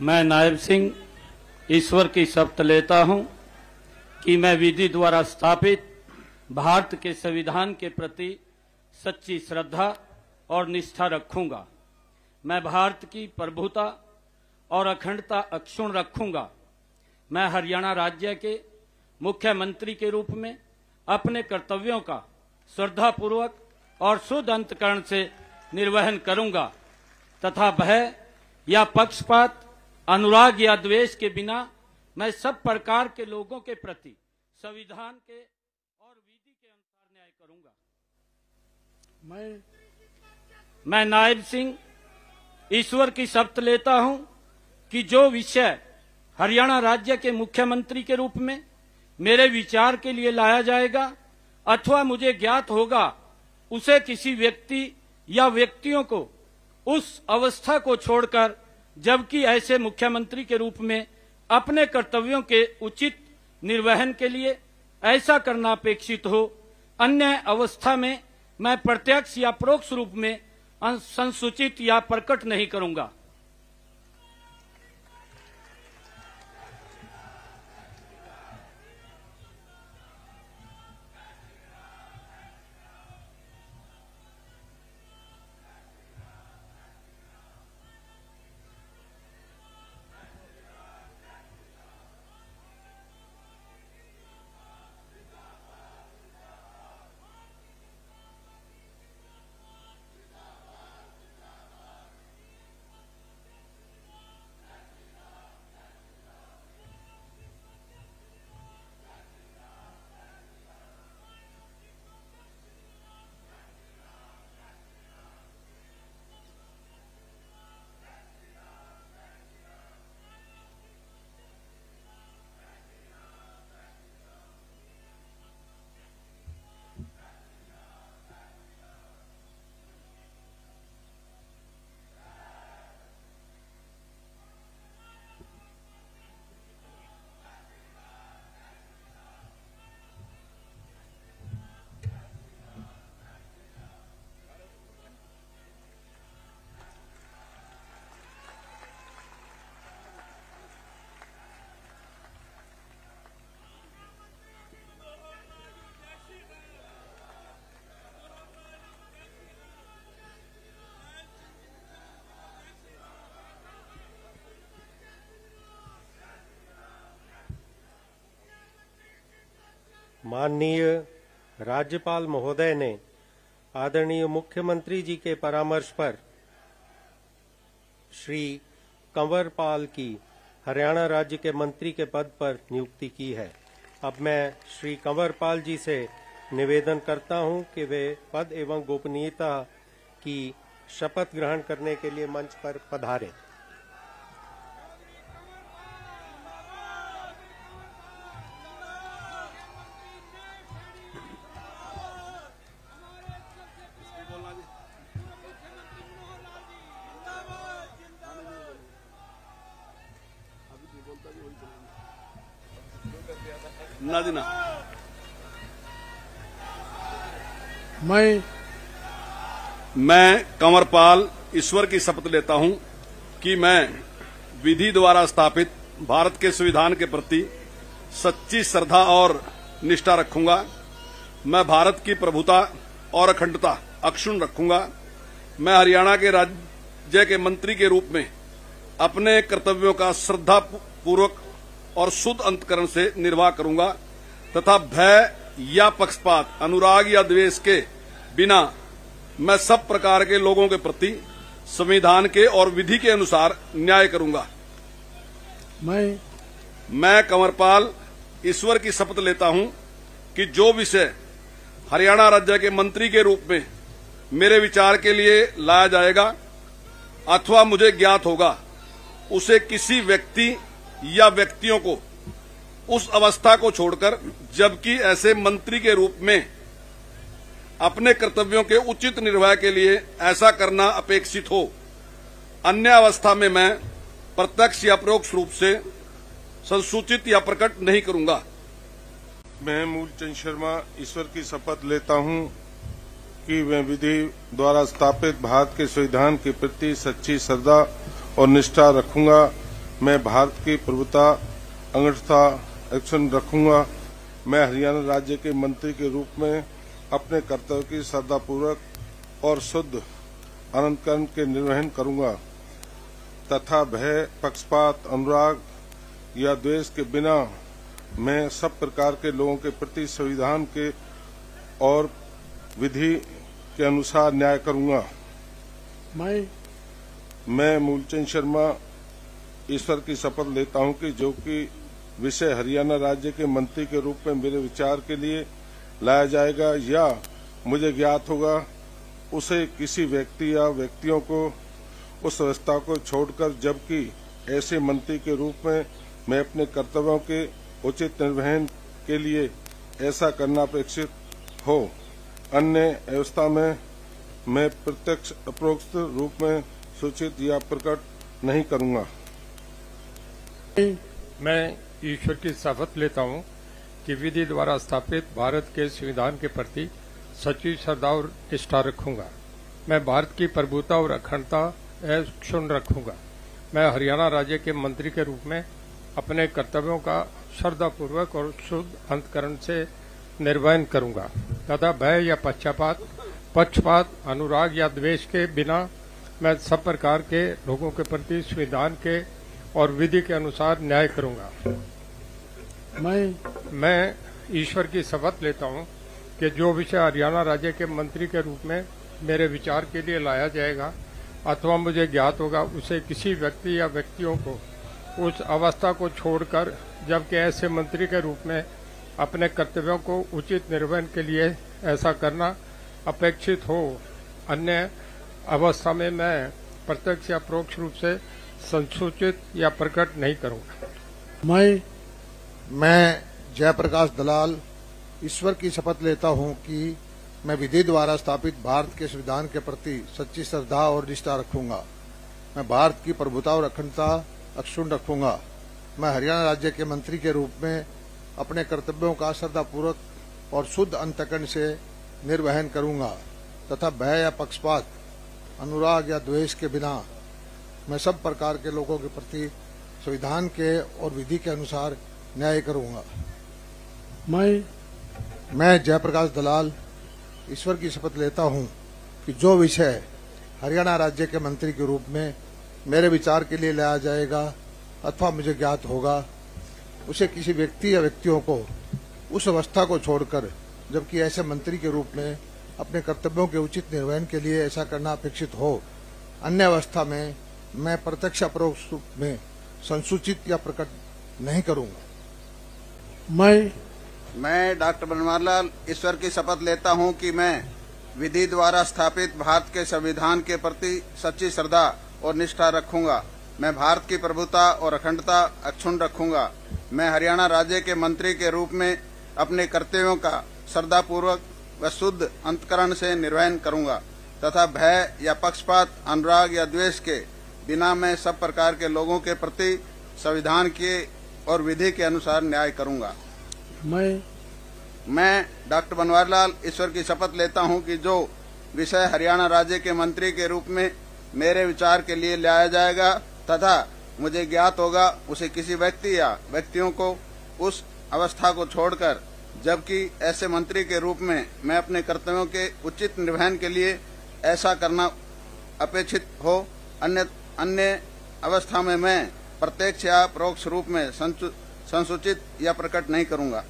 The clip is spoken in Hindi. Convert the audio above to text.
मैं नायब सिंह, ईश्वर की शपथ लेता हूँ कि मैं विधि द्वारा स्थापित भारत के संविधान के प्रति सच्ची श्रद्धा और निष्ठा रखूँगा। मैं भारत की प्रभुता और अखंडता अक्षुण रखूँगा। मैं हरियाणा राज्य के मुख्यमंत्री के रूप में अपने कर्तव्यों का श्रद्धापूर्वक और शुद्ध अंतकरण से निर्वहन करूँगा तथा भय या पक्षपात अनुराग या द्वेष के बिना मैं सब प्रकार के लोगों के प्रति संविधान के और विधि के अनुसार न्याय करूँगा। मैं मैं नायब सिंह ईश्वर की शपथ लेता हूँ कि जो विषय हरियाणा राज्य के मुख्यमंत्री के रूप में मेरे विचार के लिए लाया जाएगा अथवा मुझे ज्ञात होगा उसे किसी व्यक्ति या व्यक्तियों को उस अवस्था को छोड़कर जबकि ऐसे मुख्यमंत्री के रूप में अपने कर्तव्यों के उचित निर्वहन के लिए ऐसा करना अपेक्षित हो, अन्य अवस्था में मैं प्रत्यक्ष या परोक्ष रूप में संसूचित या प्रकट नहीं करूँगा। माननीय राज्यपाल महोदय ने आदरणीय मुख्यमंत्री जी के परामर्श पर श्री कंवर पाल की हरियाणा राज्य के मंत्री के पद पर नियुक्ति की है। अब मैं श्री कंवर पाल जी से निवेदन करता हूँ कि वे पद एवं गोपनीयता की शपथ ग्रहण करने के लिए मंच पर पधारें। ना जी ना मैं मैं कंवरपाल ईश्वर की शपथ लेता हूँ कि मैं विधि द्वारा स्थापित भारत के संविधान के प्रति सच्ची श्रद्धा और निष्ठा रखूँगा। मैं भारत की प्रभुता और अखंडता अक्षुण रखूँगा। मैं हरियाणा के राज्य के मंत्री के रूप में अपने कर्तव्यों का श्रद्धा पूर्वक और शुद्ध अंतकरण से निर्वाह करूँगा तथा भय या पक्षपात अनुराग या द्वेष के बिना मैं सब प्रकार के लोगों के प्रति संविधान के और विधि के अनुसार न्याय करूँगा। मैं मैं कंवरपाल ईश्वर की शपथ लेता हूँ कि जो विषय हरियाणा राज्य के मंत्री के रूप में मेरे विचार के लिए लाया जाएगा अथवा मुझे ज्ञात होगा उसे किसी व्यक्ति या व्यक्तियों को उस अवस्था को छोड़कर, जबकि ऐसे मंत्री के रूप में अपने कर्तव्यों के उचित निर्वाह के लिए ऐसा करना अपेक्षित हो, अन्य अवस्था में मैं प्रत्यक्ष या परोक्ष रूप से संसूचित या प्रकट नहीं करूँगा। मैं मूलचंद शर्मा, ईश्वर की शपथ लेता हूँ कि मैं विधि द्वारा स्थापित भारत के संविधान के प्रति सच्ची श्रद्धा और निष्ठा रखूँगा। मैं भारत की प्रभुता अंगठता एक्शन रखूँगा। मैं हरियाणा राज्य के मंत्री के रूप में अपने कर्तव्य की श्रद्धापूर्वक और शुद्ध अनंतकरण के निर्वहन करूँगा। तथा भय पक्षपात अनुराग या द्वेष के बिना मैं सब प्रकार के लोगों के प्रति संविधान के और विधि के अनुसार न्याय करूँगा। मैं मैं मूलचंद शर्मा ईश्वर की शपथ लेता हूँ कि जो कि विषय हरियाणा राज्य के मंत्री के रूप में मेरे विचार के लिए लाया जाएगा या मुझे ज्ञात होगा, उसे किसी व्यक्ति या व्यक्तियों को, उस व्यवस्था को छोड़कर, जबकि ऐसे मंत्री के रूप में मैं अपने कर्तव्यों के उचित निर्वहन के लिए ऐसा करना अपेक्षित हो। अन्य व्यवस्था में मैं प्रत्यक्ष अप्रोक्त रूप में सूचित या प्रकट नहीं करूँगा। मैं ईश्वर की शपथ लेता हूँ कि विधि द्वारा स्थापित भारत के संविधान के प्रति सच्ची श्रद्धा और निष्ठा रखूँगा। मैं भारत की प्रभुता और अखंडता क्षुण रखूँगा। मैं हरियाणा राज्य के मंत्री के रूप में अपने कर्तव्यों का श्रद्धापूर्वक और शुद्ध अंतकरण से निर्वहन करूँगा। तथा भय या पक्षपात पक्षपात, अनुराग या द्वेष के बिना मैं सब प्रकार के लोगों के प्रति संविधान के और विधि के अनुसार न्याय करूँगा। मैं मैं ईश्वर की शपथ लेता हूँ कि जो विषय हरियाणा राज्य के मंत्री के रूप में मेरे विचार के लिए लाया जाएगा अथवा मुझे ज्ञात होगा उसे किसी व्यक्ति या व्यक्तियों को उस अवस्था को छोड़कर जबकि ऐसे मंत्री के रूप में अपने कर्तव्यों को उचित निर्वहन के लिए ऐसा करना अपेक्षित हो। अन्य अवस्था में मैं प्रत्यक्ष या परोक्ष रूप से संसूचित या प्रकट नहीं करूँगा। मैं मैं जयप्रकाश दलाल ईश्वर की शपथ लेता हूँ कि मैं विधि द्वारा स्थापित भारत के संविधान के प्रति सच्ची श्रद्धा और निष्ठा रखूँगा। मैं भारत की प्रभुता और अखंडता अक्षुण रखूँगा। मैं हरियाणा राज्य के मंत्री के रूप में अपने कर्तव्यों का श्रद्धापूर्वक और शुद्ध अंतकरण से निर्वहन करूँगा तथा भय या पक्षपात अनुराग या द्वेष के बिना मैं सब प्रकार के लोगों के प्रति संविधान के और विधि के अनुसार न्याय करूँगा। मैं मैं जयप्रकाश दलाल ईश्वर की शपथ लेता हूँ कि जो विषय हरियाणा राज्य के मंत्री के रूप में मेरे विचार के लिए लाया जाएगा अथवा मुझे ज्ञात होगा उसे किसी व्यक्ति या व्यक्तियों को उस अवस्था को छोड़कर जबकि ऐसे मंत्री के रूप में अपने कर्तव्यों के उचित निर्वहन के लिए ऐसा करना अपेक्षित हो अन्य अवस्था में मैं प्रत्यक्ष अपरोक्ष रूप में संसूचित या प्रकट नहीं करूँगा। मैं मैं डॉक्टर बनवारीलाल ईश्वर की शपथ लेता हूँ कि मैं विधि द्वारा स्थापित भारत के संविधान के प्रति सच्ची श्रद्धा और निष्ठा रखूँगा। मैं भारत की प्रभुता और अखंडता अक्षुण रखूँगा। मैं हरियाणा राज्य के मंत्री के रूप में अपने कर्तव्यों का श्रद्धापूर्वक व शुद्ध अंतकरण से निर्वहन करूँगा तथा भय या पक्षपात अनुराग या द्वेष के बिना मैं सब प्रकार के लोगों के प्रति संविधान के और विधि के अनुसार न्याय करूँगा। मैं मैं डॉक्टर बनवारीलाल ईश्वर की शपथ लेता हूँ कि जो विषय हरियाणा राज्य के मंत्री के रूप में मेरे विचार के लिए लाया जाएगा तथा मुझे ज्ञात होगा उसे किसी व्यक्ति या व्यक्तियों को उस अवस्था को छोड़कर जबकि ऐसे मंत्री के रूप में मैं अपने कर्तव्यों के उचित निर्वहन के लिए ऐसा करना अपेक्षित हो अन्य अन्य अवस्था में मैं प्रत्यक्ष या परोक्ष रूप में संसूचित या प्रकट नहीं करूँगा।